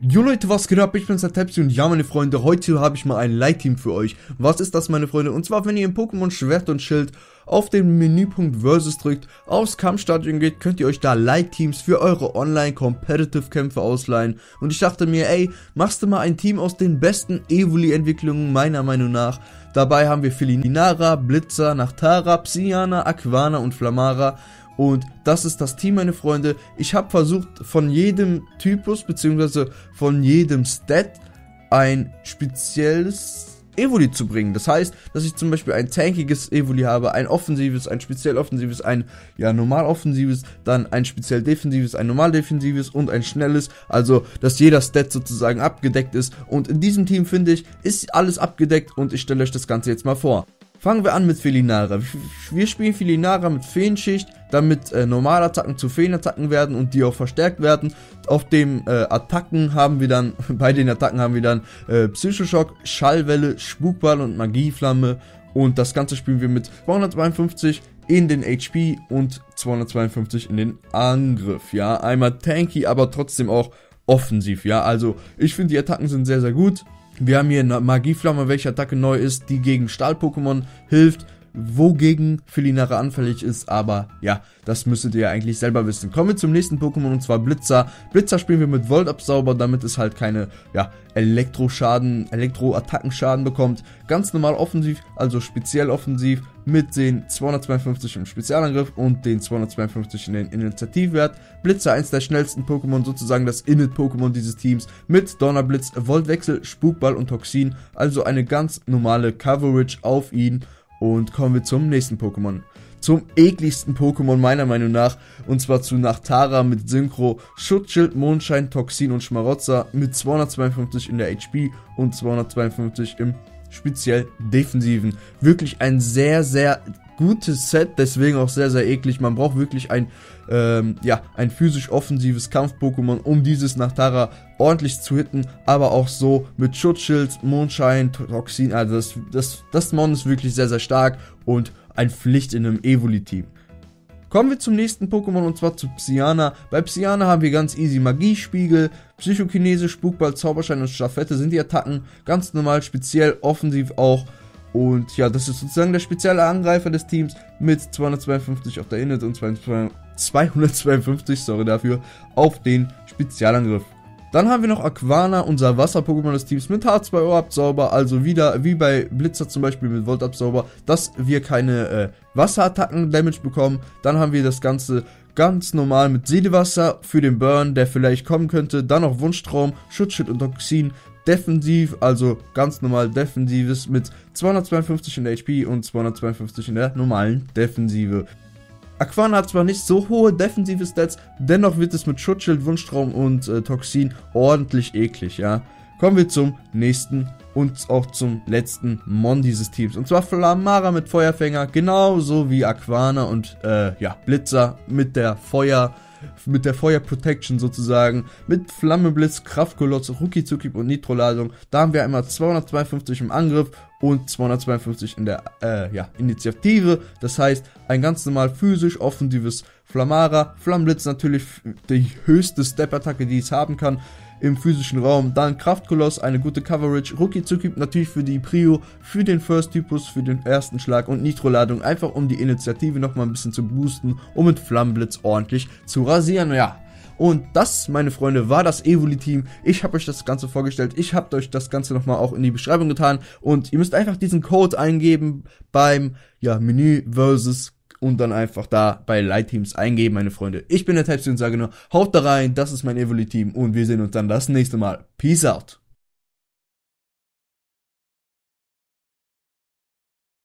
Jo Leute, was geht ab? Ich bin's Tepsi und ja meine Freunde, heute habe ich mal ein Light-Team für euch. Was ist das meine Freunde? Und zwar, wenn ihr in Pokémon Schwert und Schild auf den Menüpunkt Versus drückt, aufs Kampfstadion geht, könnt ihr euch da Light-Teams für eure Online-Competitive-Kämpfe ausleihen. Und ich dachte mir, ey, machst du mal ein Team aus den besten Evoli-Entwicklungen meiner Meinung nach. Dabei haben wir Felinara, Blitzer, Nachtara, Psyana, Aquana und Flamara. Und das ist das Team, meine Freunde. Ich habe versucht, von jedem Typus beziehungsweise von jedem Stat ein spezielles Evoli zu bringen. Das heißt, dass ich zum Beispiel ein tankiges Evoli habe, ein offensives, ein speziell offensives, ein ja normal offensives, dann ein speziell defensives, ein normal defensives und ein schnelles. Also, dass jeder Stat sozusagen abgedeckt ist. Und in diesem Team finde ich, ist alles abgedeckt und ich stelle euch das Ganze jetzt mal vor. Fangen wir an mit Felinara. Wir spielen Felinara mit Feenschicht, damit äh, Normalattacken zu Feenattacken werden und die auch verstärkt werden. Auf den äh, Attacken haben wir dann, bei den Attacken haben wir dann äh, Psychoschock, Schallwelle, Spukball und Magieflamme. Und das Ganze spielen wir mit 252 in den HP und 252 in den Angriff. Ja, einmal tanky, aber trotzdem auch offensiv. Ja, also ich finde die Attacken sind sehr, sehr gut. Wir haben hier eine Magieflamme, welche Attacke neu ist, die gegen Stahl-Pokémon hilft, wogegen Felinare anfällig ist, aber ja, das müsstet ihr eigentlich selber wissen. Kommen wir zum nächsten Pokémon und zwar Blitzer. Blitzer spielen wir mit Voltabsauber, damit es halt keine, ja, Elektroschaden, Elektroattackenschaden bekommt. Ganz normal offensiv, also speziell offensiv mit den 252 im Spezialangriff und den 252 in den Initiativwert. Blitzer, eins der schnellsten Pokémon, sozusagen das Init-Pokémon dieses Teams mit Donnerblitz, Voltwechsel, Spukball und Toxin. Also eine ganz normale Coverage auf ihn. Und kommen wir zum nächsten Pokémon zum ekligsten Pokémon meiner Meinung nach. Und zwar zu Nachtara mit Synchro, Schutzschild, Mondschein, Toxin und Schmarotzer mit 252 in der HP und 252 im speziell defensiven. Wirklich ein sehr, sehr gutes Set, deswegen auch sehr, sehr eklig. Man braucht wirklich ein, ähm, ja, ein physisch offensives Kampf-Pokémon, um dieses Nachtara ordentlich zu hitten, aber auch so mit Schutzschild, Mondschein, Toxin, also das, das, das Mon ist wirklich sehr, sehr stark und ein Pflicht in einem Evoli-Team. Kommen wir zum nächsten Pokémon und zwar zu Psyana. Bei Psyana haben wir ganz easy Magiespiegel, Psychokinese, Spukball, Zauberschein und Staffette sind die Attacken. Ganz normal, speziell, offensiv auch. Und ja, das ist sozusagen der spezielle Angreifer des Teams mit 252 auf der Init und 252, sorry dafür, auf den Spezialangriff. Dann haben wir noch Aquana, unser Wasser-Pokémon des Teams mit H2O-Absauber, also wieder wie bei Blitzer zum Beispiel mit Volt-Absauber, dass wir keine äh, Wasserattacken-Damage bekommen. Dann haben wir das Ganze ganz normal mit Seelewasser für den Burn, der vielleicht kommen könnte. Dann noch Wunschtraum, Schutzschild und Toxin. Defensiv, also ganz normal Defensives mit 252 in der HP und 252 in der normalen Defensive. Aquana hat zwar nicht so hohe defensive Stats, dennoch wird es mit Schutzschild, Wunschtraum und äh, Toxin ordentlich eklig, ja. Kommen wir zum nächsten und auch zum letzten Mon dieses Teams. Und zwar Flamara mit Feuerfänger, genauso wie Aquana und äh, ja, Blitzer mit der Feuer mit der Feuer Protection sozusagen, mit Flammenblitz, Kraftkoloss, Rukizuki und Nitroladung. Da haben wir einmal 252 im Angriff und 252 in der äh, ja, Initiative. Das heißt, ein ganz normal physisch offensives Flamara. Flammenblitz natürlich die höchste Step-Attacke, die es haben kann im physischen Raum. Dann Kraftkoloss, eine gute Coverage. Rookie Zuki natürlich für die Prio, für den First-Typus, für den ersten Schlag und Nitro-Ladung. Einfach um die Initiative nochmal ein bisschen zu boosten, um mit Flammenblitz ordentlich zu rasieren. Ja, und das, meine Freunde, war das Evoli-Team. Ich habe euch das Ganze vorgestellt. Ich habe euch das Ganze nochmal auch in die Beschreibung getan. Und ihr müsst einfach diesen Code eingeben beim ja, Menü versus und dann einfach da bei Light Teams eingeben, meine Freunde. Ich bin der Types und sage nur, haut da rein, das ist mein Evoli-Team und wir sehen uns dann das nächste Mal. Peace out.